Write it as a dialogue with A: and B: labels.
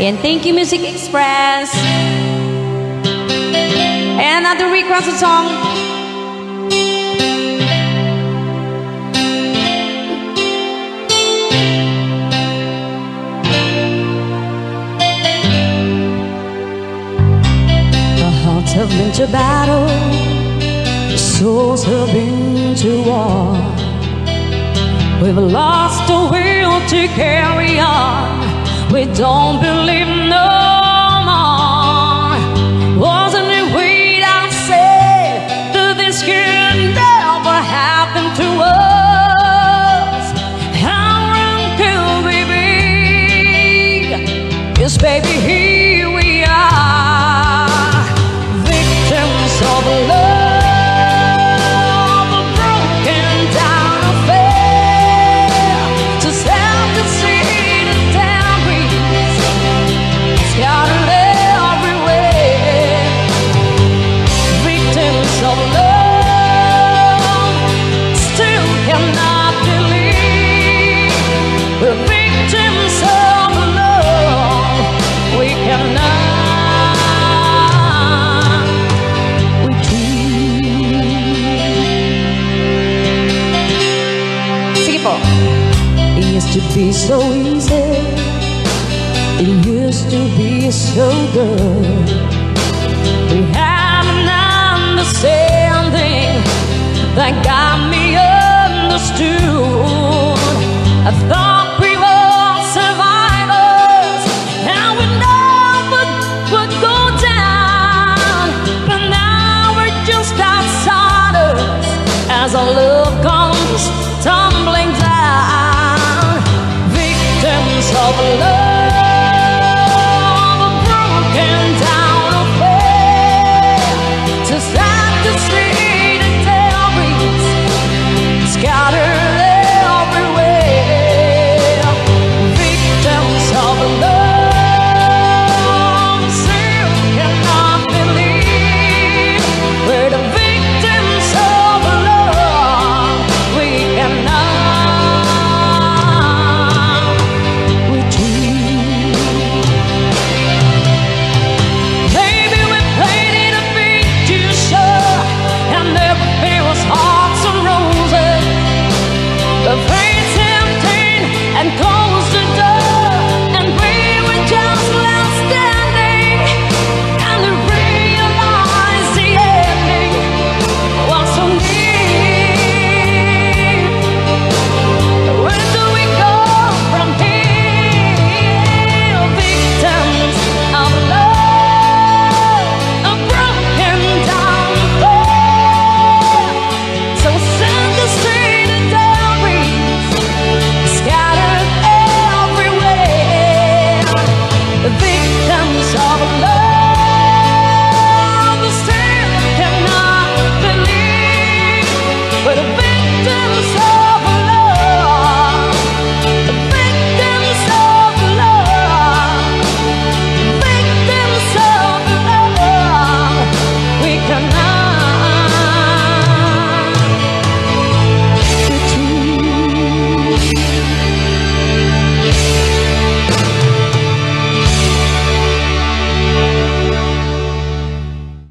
A: And thank you, Music Express. And another requested song.
B: hearts have been to battle, souls have been to war. We've lost the will to carry on. We don't believe no more. Wasn't it we'd I say that this could never happen to us? How wrong could we be? Yes, baby, It used to be so easy. It used to be so good. We had an understanding that got me understood. Love.